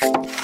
Bye.